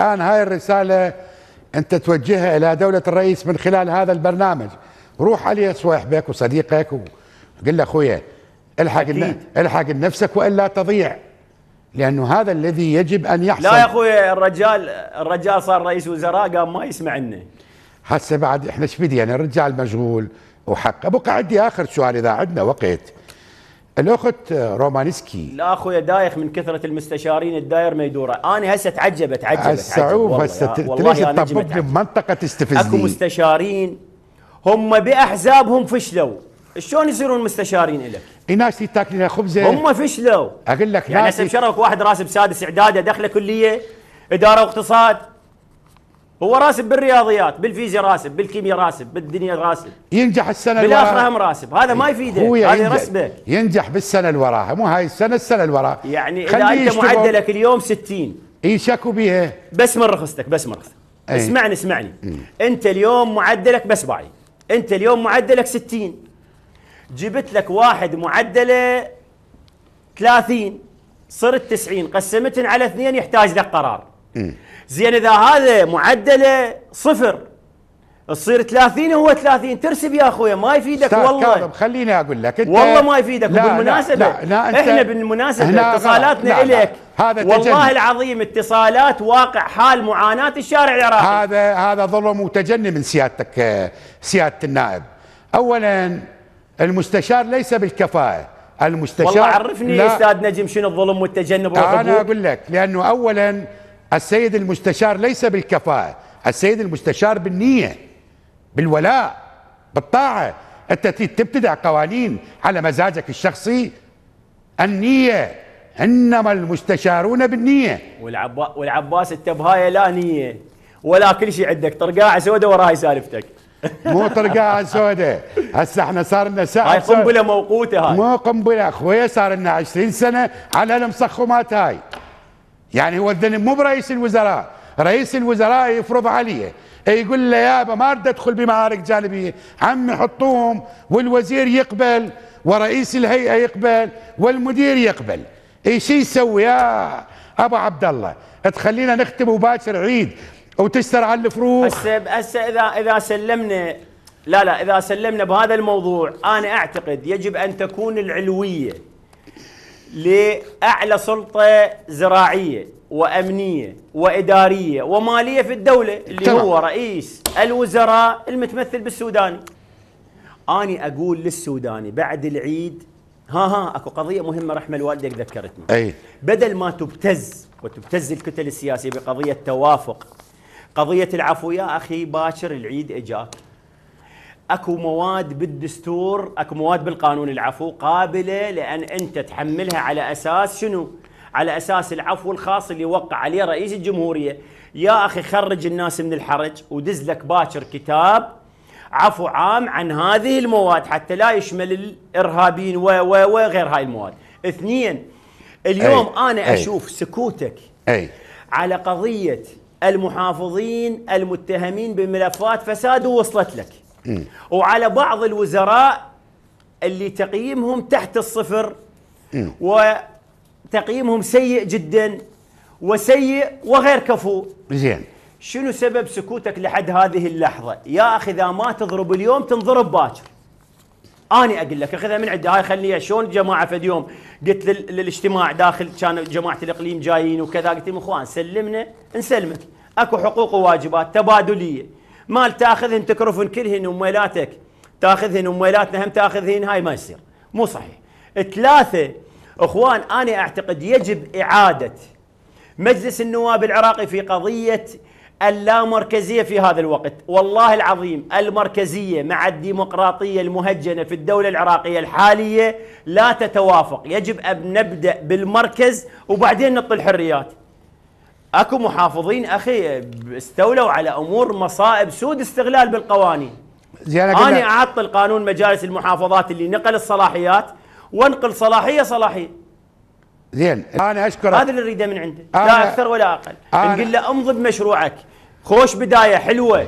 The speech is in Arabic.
الآن هاي الرسالة أنت توجهها إلى دولة الرئيس من خلال هذا البرنامج. روح علي صويحبك وصديقك وقل له أخويا الحق الحق نفسك وإلا تضيع لأنه هذا الذي يجب أن يحصل. لا يا أخوي الرجال الرجال صار رئيس وزراء قام ما يسمع لنا هسه بعد إحنا إيش بدينا الرجال مشغول وحق. ابقى عندي آخر سؤال إذا عندنا وقت. الأخت رومانسكي لا أخويا دايخ من كثرة المستشارين الداير ما يدور أنا هسه تعجبت تعجبت السعوب هسه تريد تطبقني بمنطقة تستفزني أكو مستشارين هم بأحزابهم فشلوا. شلون يصيرون مستشارين لك؟ ناس تاكلين خبزة. هم فشلوا. أقول لك يعني هسه بشرفك واحد راسب سادس إعداده دخله كلية إدارة واقتصاد. هو راسب بالرياضيات بالفيزياء راسب بالكيمياء راسب بالدنيا راسب. ينجح السنة بالاخره هم راسب. هذا ما يفيده هذا رسبه ينجح. بالسنة اللي وراها مو هاي السنة السنة اللي وراها يعني إذا أنت معدلك اليوم 60 يشكوا بيها بس من رخصتك بس من رخصتك. أي. اسمعني اسمعني. م. أنت اليوم معدلك بس باعي. أنت اليوم معدلك 60 جبت لك واحد معدلة 30 صرت 90 قسمتن على اثنين يحتاج لك قرار. زين إذا هذا معدله صفر تصير 30 هو 30 ترسب يا أخويا ما يفيدك والله. كاظم خليني أقول لك أنت والله ما يفيدك لا وبالمناسبه لا لا لا إحنا بالمناسبة اتصالاتنا إليك. هذا والله. العظيم اتصالات واقع حال معاناة الشارع العراقي. هذا هذا ظلم وتجني من سيادتك سيادة النائب. اولا المستشار ليس بالكفاءة. المستشار والله عرفني أستاذ نجم شنو الظلم والتجنب أنا أقول لك لأنه اولا السيد المستشار ليس بالكفاءة السيد المستشار بالنية بالولاء بالطاعة. أنت تبتدع قوانين على مزاجك الشخصي؟ النية. إنما المستشارون بالنية. والعبا والعباس أنت بهاي لا نية. ولا كل شيء عندك. طرقاعة سوداء وراي سالفتك. مو طرقاعة سوداء هسه إحنا صار لنا ساعة هاي قنبلة موقوتة هاي. مو قنبلة. اخويا صار لنا 20 سنة على المسخمات هاي. يعني هو مو برئيس الوزراء. رئيس الوزراء يفرض عليه. يقول له يابا ما أريد أدخل بمعارك جانبيه عمي حطوهم والوزير يقبل ورئيس الهيئة يقبل والمدير يقبل. اي شيء يسوي يا ابو عبد الله؟ تخلينا نختم وباكر عيد وتستر على الفروخ. هسه هسه اذا إذا سلمنا لا لا إذا سلمنا بهذا الموضوع أنا أعتقد يجب أن تكون العلوية. لأعلى سلطة زراعية وأمنية وإدارية ومالية في الدولة اللي طبعا. هو رئيس الوزراء المتمثل بالسوداني. أني أقول للسوداني بعد العيد ها ها أكو قضية مهمة رحمة الوالدك ذكرتني. أي بدل ما تبتز وتبتز الكتل السياسية بقضية توافق قضية العفو يا أخي باكر العيد إجاك اكو مواد بالدستور اكو مواد بالقانون العفو قابلة لأن أنت تحملها على أساس شنو؟ على أساس العفو الخاص اللي وقع عليه رئيس الجمهورية يا أخي خرج الناس من الحرج ودز لك باكر كتاب عفو عام عن هذه المواد حتى لا يشمل الإرهابيين وغير هاي المواد. اثنين اليوم أي أنا أي أشوف سكوتك أي على قضية المحافظين المتهمين بملفات فساد وصلت لك. وعلى بعض الوزراء اللي تقييمهم تحت الصفر وتقييمهم سيء جدا وسيء وغير كفو. زين. شنو سبب سكوتك لحد هذه اللحظة؟ يا أخي إذا ما تضرب اليوم تنضرب باكر. اني أقول لك أخذها من عندي. هاي خليها شلون جماعة فد يوم قلت للاجتماع داخل كان جماعة الإقليم جايين وكذا. قلت لهم إخوان سلمنا نسلمك. أكو حقوق وواجبات تبادلية. مال تاخذهن تكرفن كلهن وميلاتك. تاخذهن وميلاتنا هم تاخذهن هاي ما يصير. مو صحيح. ثلاثة إخوان أنا أعتقد يجب إعادة مجلس النواب العراقي في قضية اللامركزية في هذا الوقت. والله العظيم المركزية مع الديمقراطية المهجنة في الدولة العراقية الحالية لا تتوافق. يجب أن نبدأ بالمركز وبعدين نطل الحريات. اكو محافظين أخي استولوا على امور مصائب سود استغلال بالقوانين. أنا اعطل قانون مجالس المحافظات اللي نقل الصلاحيات وانقل صلاحية صلاحية. زين أنا أشكرك. هذا اللي اريده من عنده لا أكثر ولا أقل. نقول له امضي بمشروعك خوش بداية حلوة.